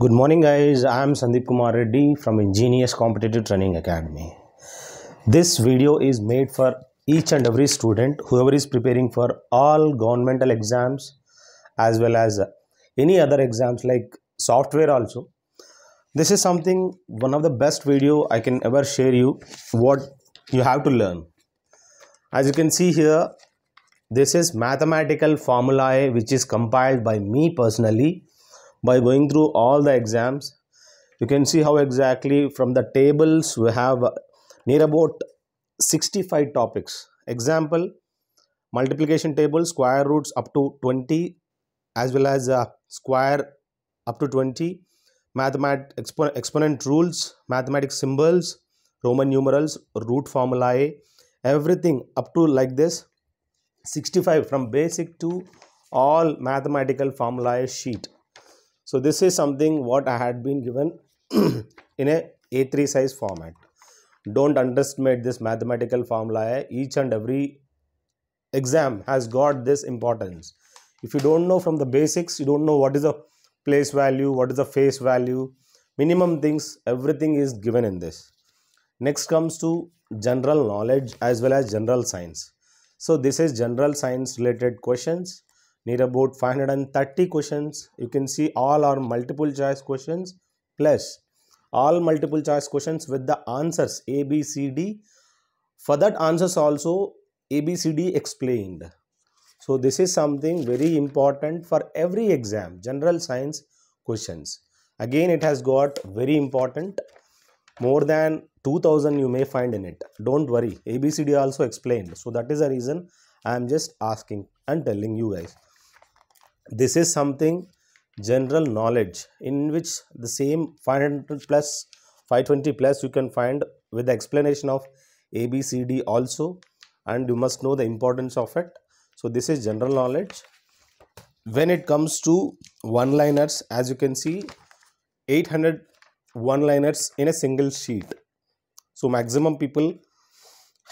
Good morning, guys. I am Sandeep Kumar Reddy from Ingenious Competitive Training Academy. This video is made for each and every student, whoever is preparing for all governmental exams as well as any other exams like software also. This is something one of the best video I can ever share you what you have to learn. As you can see here, this is mathematical formulae which is compiled by me personally by going through all the exams you can see how exactly from the tables we have near about 65 topics. Example multiplication table square roots up to 20 as well as uh, square up to 20 mathemat expo- exponent rules mathematics symbols roman numerals root formulae everything up to like this 65 from basic to all mathematical formulae sheet so this is something what I had been given in a A3 size format. Don't underestimate this mathematical formula. Each and every exam has got this importance. If you don't know from the basics, you don't know what is the place value, what is the face value, minimum things, everything is given in this. Next comes to general knowledge as well as general science. So this is general science related questions near about 530 questions. You can see all are multiple choice questions. Plus all multiple choice questions with the answers a b c d. For that answers also a b c d explained. So this is something very important for every exam general science questions. Again it has got very important. More than 2000 you may find in it. Don't worry. Abcd also explained. So that is the reason i am just asking and telling you guys this is something general knowledge in which the same 500 plus 520 plus you can find with the explanation of abcd also. And you must know the importance of it. So this is general knowledge. When it comes to one liners as you can see 800 one liners in a single sheet. So maximum people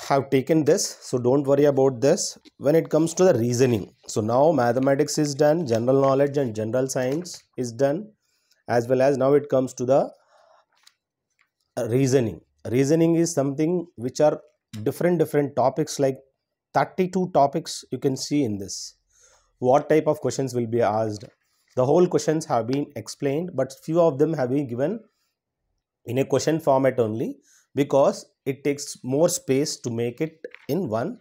have taken this so don't worry about this. When it comes to the reasoning so now mathematics is done general knowledge and general science is done as well as now it comes to the reasoning. Reasoning is something which are different different topics like 32 topics you can see in this. What type of questions will be asked? The whole questions have been explained but few of them have been given in a question format only because it takes more space to make it in one.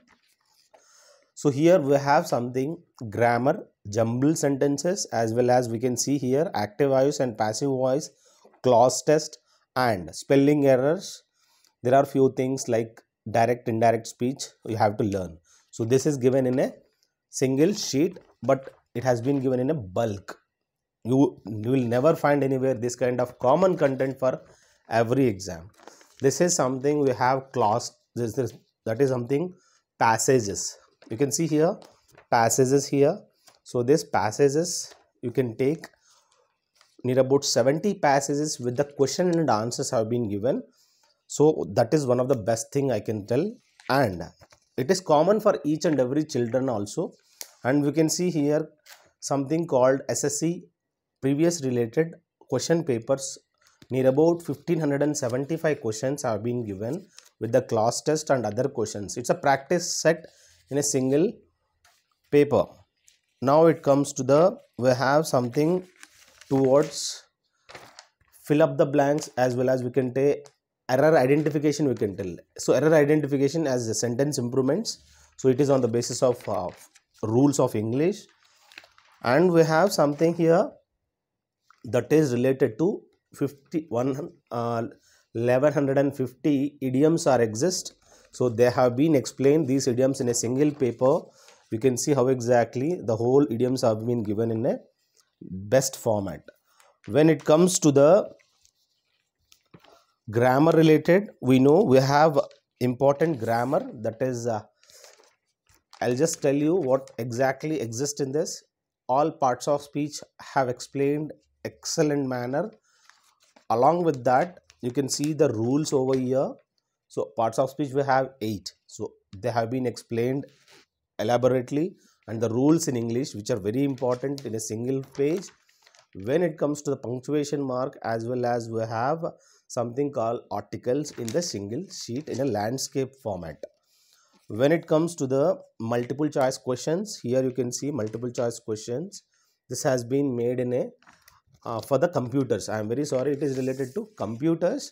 So here we have something grammar jumble sentences as well as we can see here active voice and passive voice cloze test and spelling errors. There are few things like direct indirect speech you have to learn. So this is given in a single sheet but it has been given in a bulk. You, you will never find anywhere this kind of common content for every exam this is something we have cloze this is that is something passages. You can see here passages here. So this passages you can take near about 70 passages with the question and answers have been given. So that is one of the best thing i can tell. And it is common for each and every children also. And we can see here something called ssc previous related question papers near about 1575 questions have been given with the class test and other questions. It's a practice set in a single paper. Now it comes to the we have something towards fill up the blanks as well as we can take error identification we can tell. So error identification as the sentence improvements. So it is on the basis of uh, rules of english. And we have something here that is related to 50 one, uh, 1150 idioms are exist. So they have been explained these idioms in a single paper. You can see how exactly the whole idioms have been given in a best format. When it comes to the grammar related we know we have important grammar. That is uh, i'll just tell you what exactly exists in this. All parts of speech have explained excellent manner along with that you can see the rules over here. So parts of speech we have eight. So they have been explained elaborately. And the rules in english which are very important in a single page when it comes to the punctuation mark as well as we have something called articles in the single sheet in a landscape format. When it comes to the multiple choice questions here you can see multiple choice questions. This has been made in a uh, for the computers. I am very sorry it is related to computers.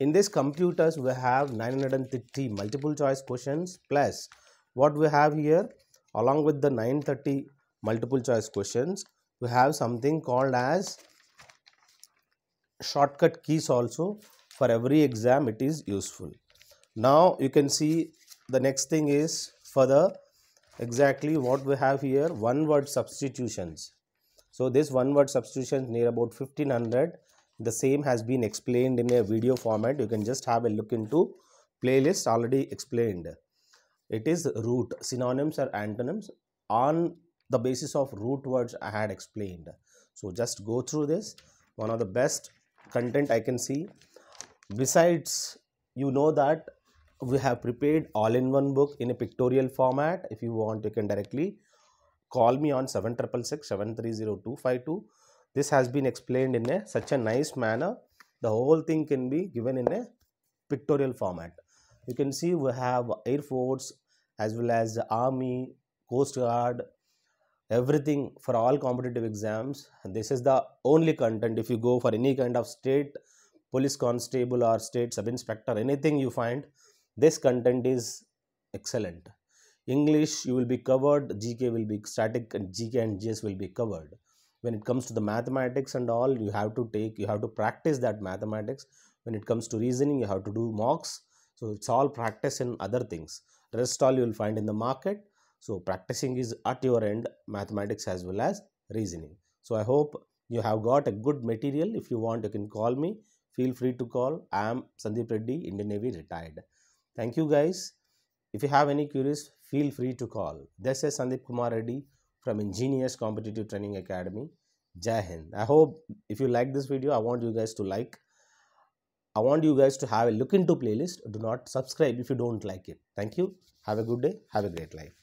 In this computers we have 930 multiple choice questions plus what we have here along with the 930 multiple choice questions we have something called as shortcut keys also. For every exam it is useful. Now you can see the next thing is for the exactly what we have here. One word substitutions so this one word substitution near about 1500 the same has been explained in a video format. You can just have a look into playlist already explained. It is root synonyms or antonyms on the basis of root words i had explained. So just go through this. One of the best content i can see. Besides you know that we have prepared all-in-one book in a pictorial format. If you want you can directly call me on 7667302252 this has been explained in a such a nice manner. The whole thing can be given in a pictorial format. You can see we have air force as well as army coast guard everything for all competitive exams. This is the only content. If you go for any kind of state police constable or state sub inspector anything you find this content is excellent english you will be covered. Gk will be static and gk and gs will be covered. When it comes to the mathematics and all you have to take you have to practice that mathematics. When it comes to reasoning you have to do mocks. So it's all practice in other things. Rest all you will find in the market. So practicing is at your end mathematics as well as reasoning. So i hope you have got a good material. If you want you can call me. Feel free to call. I am sandeep reddy indian navy retired. Thank you guys. If you have any queries, feel free to call. This is Sandeep Kumar Reddy from Ingenious Competitive Training Academy. Jai. I hope if you like this video, I want you guys to like. I want you guys to have a look into playlist. Do not subscribe if you don't like it. Thank you. Have a good day. Have a great life.